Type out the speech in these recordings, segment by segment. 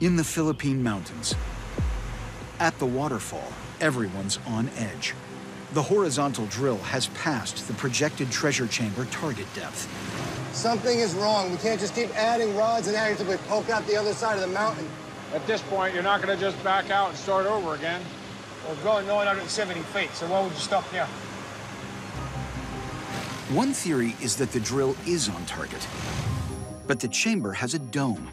In the Philippine mountains, at the waterfall, everyone's on edge. The horizontal drill has passed the projected treasure chamber target depth. Something is wrong. We can't just keep adding rods and adding until we poke out the other side of the mountain. At this point, you're not going to just back out and start over again. We're going 970 feet, so why would you stop now? One theory is that the drill is on target. But the chamber has a dome,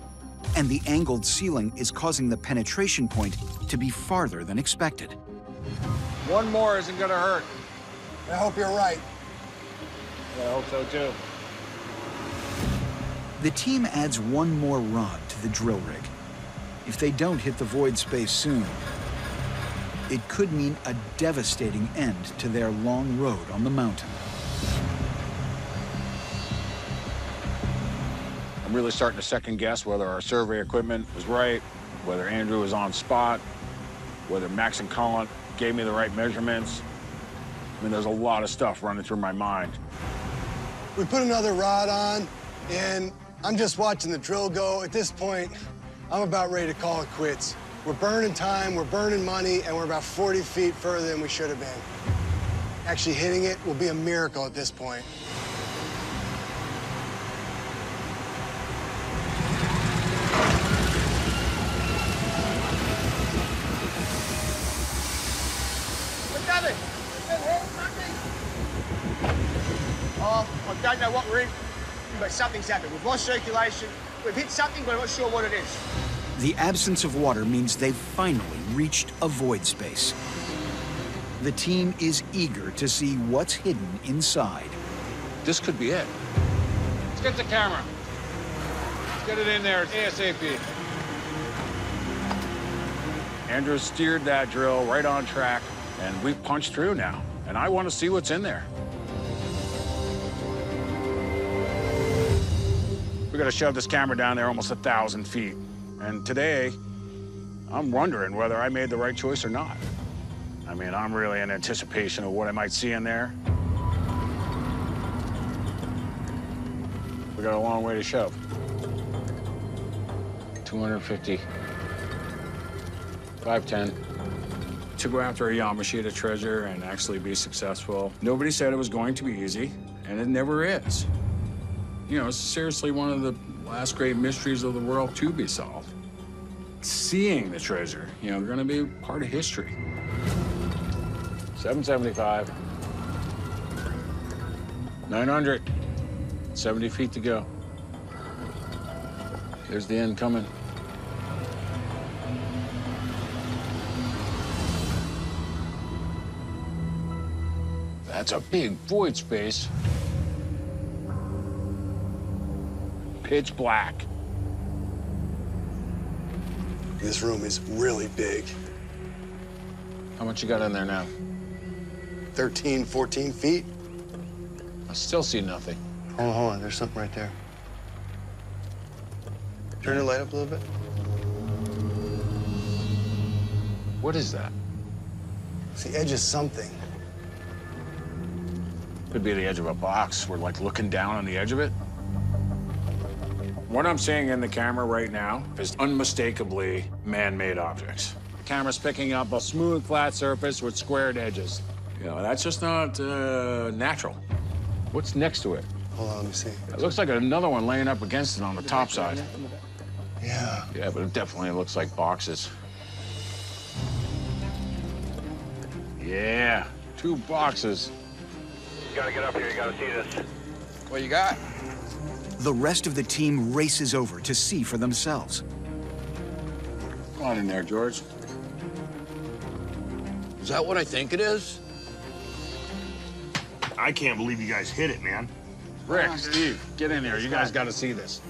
and the angled ceiling is causing the penetration point to be farther than expected. One more isn't going to hurt. I hope you're right. I hope so, too. The team adds one more rod to the drill rig. If they don't hit the void space soon, it could mean a devastating end to their long road on the mountain. Really starting to second guess whether our survey equipment was right, whether Andrew was on spot, whether Max and Colin gave me the right measurements. I mean, there's a lot of stuff running through my mind. We put another rod on, and I'm just watching the drill go. At this point, I'm about ready to call it quits. We're burning time, we're burning money, and we're about 40 feet further than we should have been. Actually hitting it will be a miracle at this point. Oh, I don't know what we're in, but something's happened. We've lost circulation. We've hit something, but I'm not sure what it is. The absence of water means they've finally reached a void space. The team is eager to see what's hidden inside. This could be it. Let's get the camera. Let's get it in there ASAP. Andrew steered that drill right on track, and we've punched through now. And I want to see what's in there. We got to shove this camera down there almost a thousand feet. And today, I'm wondering whether I made the right choice or not. I mean, I'm really in anticipation of what I might see in there. We got a long way to shove. 250. 510. To go after a Yamashita treasure and actually be successful, nobody said it was going to be easy, and it never is. You know, it's seriously one of the last great mysteries of the world to be solved. Seeing the treasure, you know, going to be part of history. 775. 900. 70 feet to go. There's the end coming. That's a big void space. Pitch black. This room is really big. How much you got in there now? 13, 14 feet. I still see nothing. Hold on, hold on. There's something right there. Turn the light up a little bit. What is that? It's the edge of something. Could be the edge of a box. We're like looking down on the edge of it. What I'm seeing in the camera right now is unmistakably man-made objects. The camera's picking up a smooth, flat surface with squared edges. You know, that's just not uh, natural. What's next to it? Hold on, let me see. It looks like another one laying up against it on the top side. Yeah. Yeah, but it definitely looks like boxes. Yeah, two boxes. You gotta get up here, you gotta see this. What you got? The rest of the team races over to see for themselves. Come on in there, George. Is that what I think it is? I can't believe you guys hit it, man. Rick, Steve, get in there. You guys got to see this.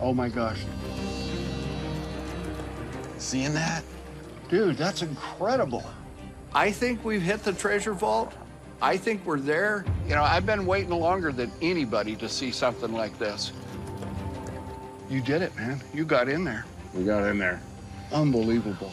Oh my gosh. Seeing that? Dude, that's incredible. I think we've hit the treasure vault. I think we're there. You know, I've been waiting longer than anybody to see something like this. You did it, man. You got in there. We got in there. Unbelievable.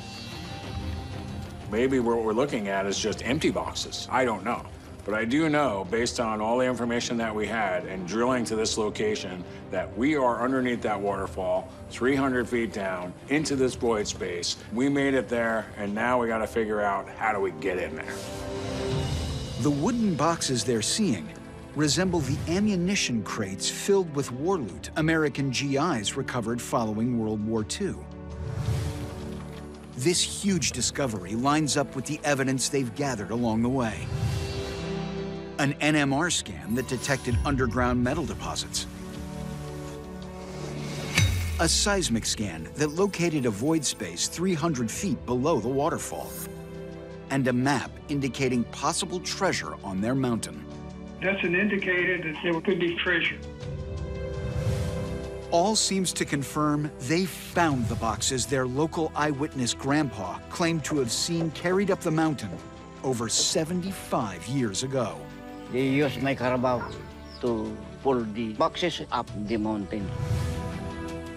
Maybe what we're looking at is just empty boxes. I don't know. But I do know, based on all the information that we had and drilling to this location, that we are underneath that waterfall, 300 feet down, into this void space. We made it there, and now we got to figure out how do we get in there. The wooden boxes they're seeing resemble the ammunition crates filled with war loot American GIs recovered following World War II. This huge discovery lines up with the evidence they've gathered along the way. An NMR scan that detected underground metal deposits. A seismic scan that located a void space 300 feet below the waterfall. And a map indicating possible treasure on their mountain. That's an indicator that there could be treasure. All seems to confirm they found the boxes their local eyewitness grandpa claimed to have seen carried up the mountain over 75 years ago. They used my Carabao to pull the boxes up the mountain.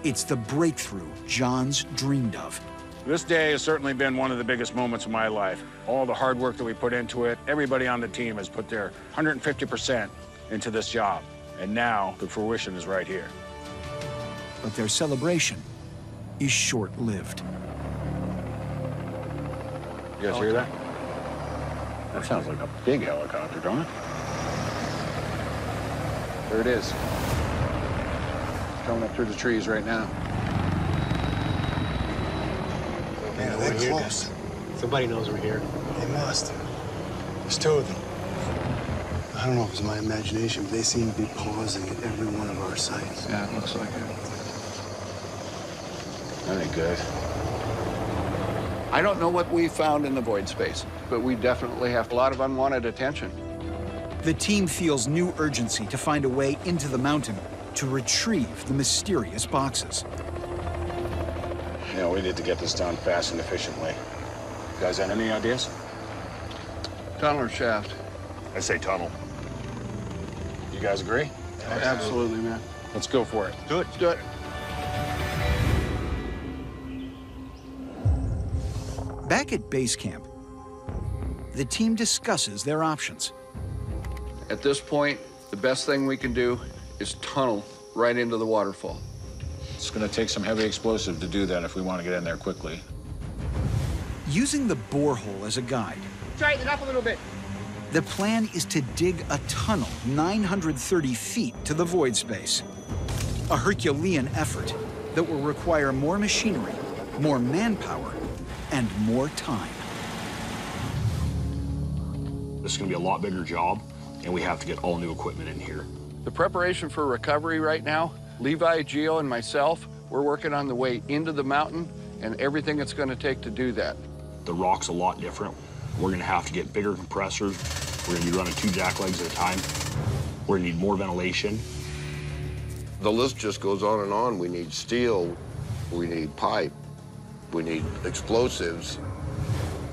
It's the breakthrough John's dreamed of. This day has certainly been one of the biggest moments of my life. All the hard work that we put into it, everybody on the team has put their 150% into this job. And now the fruition is right here. But their celebration is short lived. You guys hear that? That sounds like a big helicopter, don't it? There it is. Coming up through the trees right now. Man, they're close. Somebody knows we're here. They must. There's two of them. I don't know if it's my imagination, but they seem to be pausing at every one of our sites. Yeah, it looks like it. That ain't good. I don't know what we found in the void space, but we definitely have a lot of unwanted attention. The team feels new urgency to find a way into the mountain to retrieve the mysterious boxes. Yeah, we need to get this done fast and efficiently. You guys have any ideas? Tunnel or shaft? I say tunnel. You guys agree? Absolutely, man. Let's go for it. Do it. Do it. Back at base camp, the team discusses their options. At this point, the best thing we can do is tunnel right into the waterfall. It's gonna take some heavy explosive to do that if we want to get in there quickly. Using the borehole as a guide, Straighten it up a little bit. the plan is to dig a tunnel 930 feet to the void space. A Herculean effort that will require more machinery, more manpower, and more time. This is gonna be a lot bigger job, and we have to get all new equipment in here. The preparation for recovery right now, Levi, Geo, and myself, we're working on the way into the mountain and everything it's going to take to do that. The rock's a lot different. We're gonna have to get bigger compressors. We're gonna be running two jack legs at a time. We're gonna need more ventilation. The list just goes on and on. We need steel, we need pipe, we need explosives.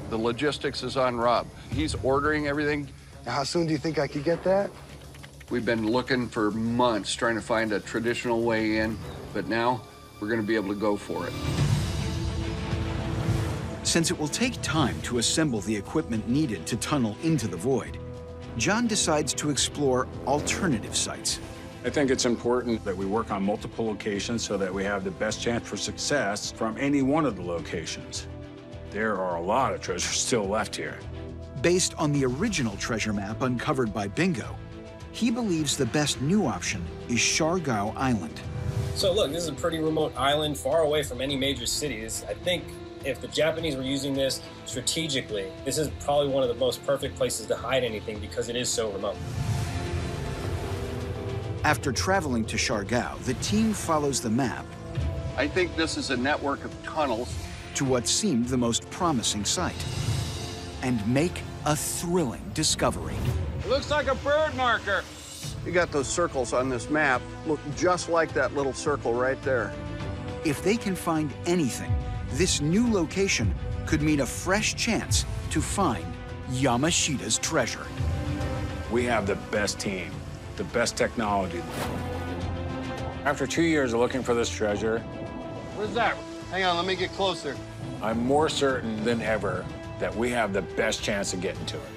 The logistics is on Rob. He's ordering everything. How soon do you think I could get that? We've been looking for months trying to find a traditional way in, but now we're going to be able to go for it. Since it will take time to assemble the equipment needed to tunnel into the void, John decides to explore alternative sites. I think it's important that we work on multiple locations so that we have the best chance for success from any one of the locations. There are a lot of treasures still left here. Based on the original treasure map uncovered by Bingo, he believes the best new option is Siargao Island. So look, this is a pretty remote island, far away from any major cities. I think if the Japanese were using this strategically, this is probably one of the most perfect places to hide anything because it is so remote. After traveling to Siargao, the team follows the map I think this is a network of tunnels. to what seemed the most promising site and make a thrilling discovery. It looks like a bird marker. You got those circles on this map, look just like that little circle right there. If they can find anything, this new location could mean a fresh chance to find Yamashita's treasure. We have the best team, the best technology. After two years of looking for this treasure, What is that? Hang on, let me get closer. I'm more certain than ever that we have the best chance of getting to it.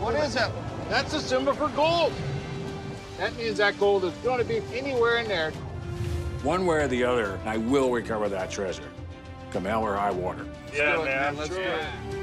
What is that? That's a symbol for gold. That means that gold is going to be anywhere in there. One way or the other, I will recover that treasure. Come hell or high water. Yeah, man. Let's do it.